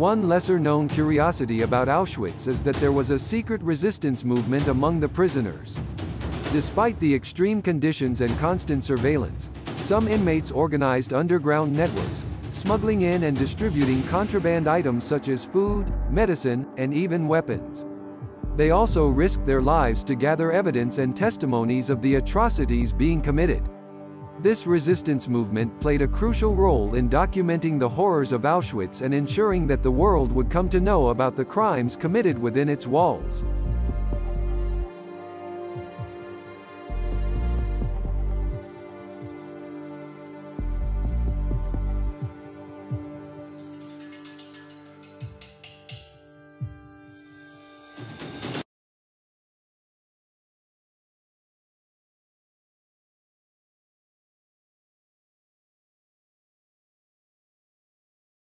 One lesser-known curiosity about Auschwitz is that there was a secret resistance movement among the prisoners. Despite the extreme conditions and constant surveillance, some inmates organized underground networks, smuggling in and distributing contraband items such as food, medicine, and even weapons. They also risked their lives to gather evidence and testimonies of the atrocities being committed. This resistance movement played a crucial role in documenting the horrors of Auschwitz and ensuring that the world would come to know about the crimes committed within its walls.